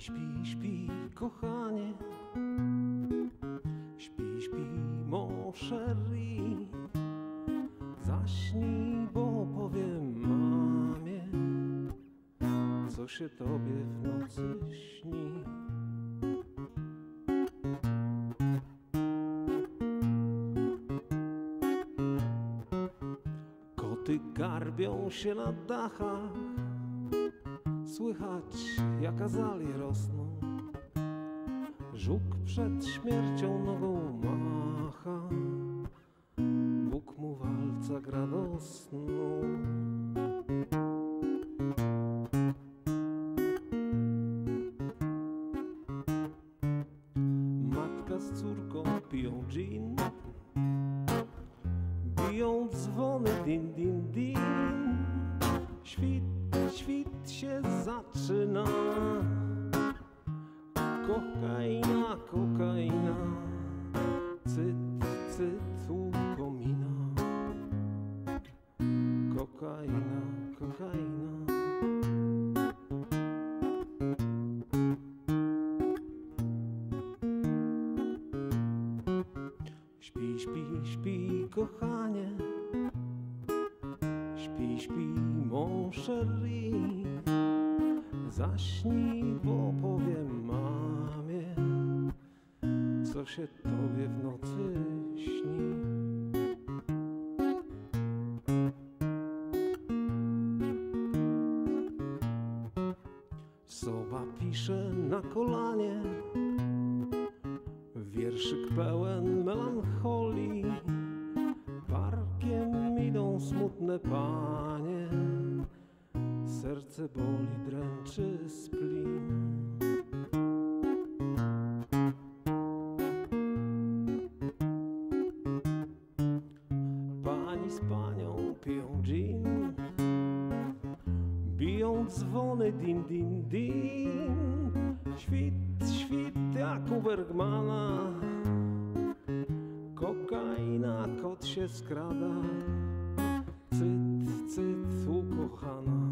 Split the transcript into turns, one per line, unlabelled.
śpi, śpi, kochanie. Śpi, śpi, mon chéri. Zaśnij, bo powiem mamie, co się tobie w nocy śni. Koty garbią się na dachach, słychać jak azalie rosną. Żuk przed śmiercią nogą macha, Bóg mu walca gra do snu. Matka z córką piją gin, biją dzwony din din din. Świt, świt się zaczyna. Kokaina, kokaina, cyt, cyt u komina. Kokaina, kokaina. Śpi, śpi, śpi, kochanie. Śpi, śpi, mon chéri. Zaśnij, bo powiem mamie, co się tobie w nocy śni. Sowa pisze na kolanie Wierszyk pełen melancholii smutne panie. Serce boli, dręczy splin. Pani z panią piją gin Biją dzwony din din din. Świt, świt jak u Bergmana. Kokaina, kot się skrada cyt,